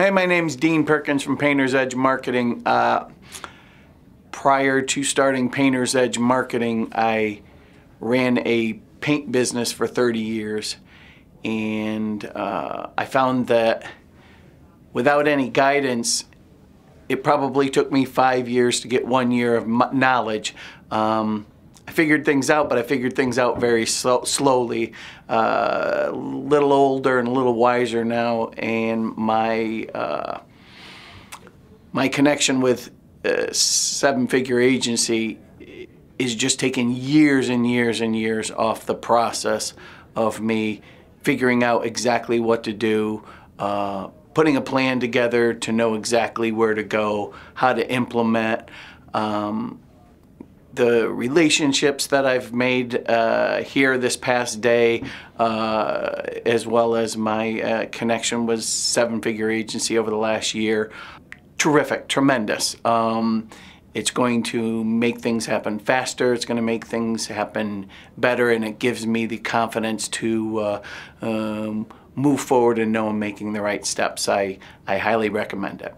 Hey, my name's Dean Perkins from Painter's Edge Marketing. Uh, prior to starting Painter's Edge Marketing, I ran a paint business for 30 years. And uh, I found that without any guidance, it probably took me five years to get one year of knowledge. Um, figured things out, but I figured things out very slow, slowly. Uh, a little older and a little wiser now, and my uh, my connection with a seven-figure agency is just taking years and years and years off the process of me figuring out exactly what to do, uh, putting a plan together to know exactly where to go, how to implement. Um, the relationships that I've made uh, here this past day, uh, as well as my uh, connection with Seven Figure Agency over the last year, terrific, tremendous. Um, it's going to make things happen faster. It's going to make things happen better, and it gives me the confidence to uh, um, move forward and know I'm making the right steps. I, I highly recommend it.